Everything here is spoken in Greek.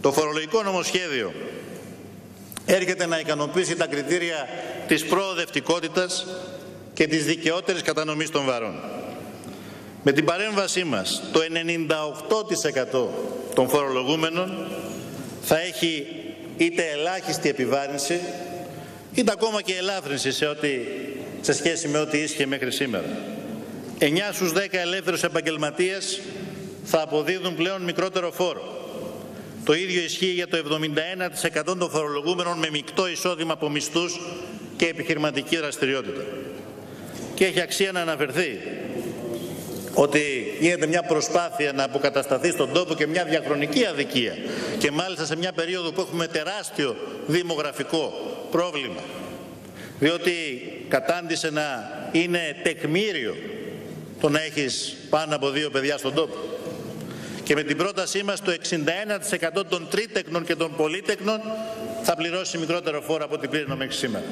Το φορολογικό νομοσχέδιο έρχεται να ικανοποιήσει τα κριτήρια της προοδευτικότητας και της δικαιότερης κατανομής των βαρών. Με την παρέμβασή μας, το 98% των φορολογούμενων θα έχει είτε ελάχιστη επιβάρυνση, είτε ακόμα και ελάφρυνση σε, ό,τι, σε σχέση με ό,τι ίσχυε μέχρι σήμερα. 9 στους 10 ελεύθερους επαγγελματίες θα αποδίδουν πλέον μικρότερο φόρο. Το ίδιο ισχύει για το 71% των φορολογούμενων με μεικτό εισόδημα από μισθούς και επιχειρηματική δραστηριότητα. Και έχει αξία να αναφερθεί ότι γίνεται μια προσπάθεια να αποκατασταθεί στον τόπο και μια διαχρονική αδικία και μάλιστα σε μια περίοδο που έχουμε τεράστιο δημογραφικό πρόβλημα διότι κατάντησε να είναι τεκμήριο το να έχεις πάνω από δύο παιδιά στον τόπο. Και με την πρότασή μας το 61% των τρίτεκνων και των πολύτεκνων θα πληρώσει μικρότερο φόρο από ό,τι πλήρωνε μέχρι σήμερα.